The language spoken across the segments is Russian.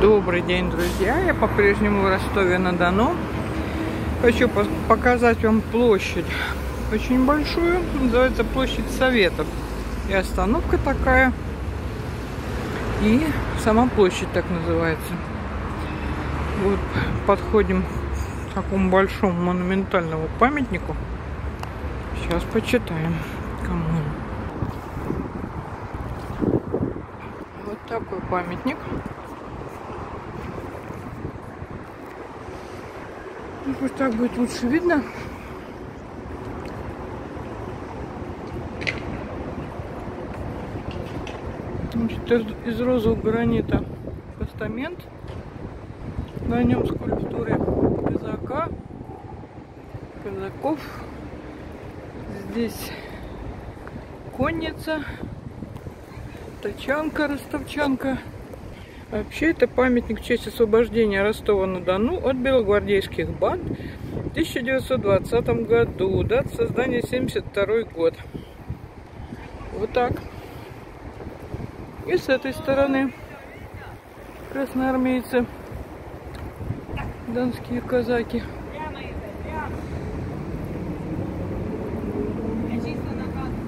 Добрый день, друзья! Я по-прежнему в Ростове-на-Дону. Хочу показать вам площадь. Очень большую. Называется площадь Советов. И остановка такая. И сама площадь так называется. Вот подходим к такому большому монументальному памятнику. Сейчас почитаем, кому Вот такой памятник. Может быть, так будет лучше видно. Значит, из розового гранита постамент. На нем скульптуры казака, казаков. Здесь конница, тачанка, ростовчанка. Вообще это памятник в честь освобождения Ростова-на-Дону от белогвардейских банд в 1920 году. Дата создания 72 год. Вот так. И с этой стороны красноармейцы, донские казаки.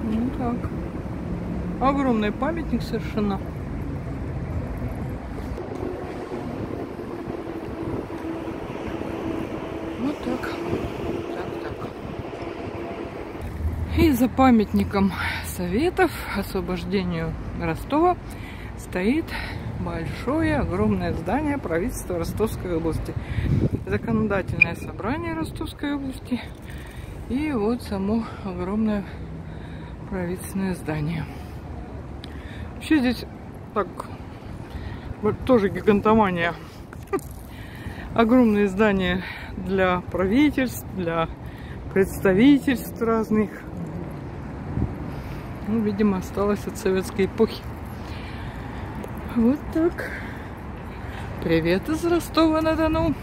Ну так. Огромный памятник совершенно. И за памятником Советов освобождению Ростова стоит большое, огромное здание правительства Ростовской области. Законодательное собрание Ростовской области. И вот само огромное правительственное здание. Вообще здесь так, тоже гигантомания. Огромные здания для правительств, для представительств разных. Ну, видимо, осталось от советской эпохи. Вот так. Привет из Ростова-на-Дону.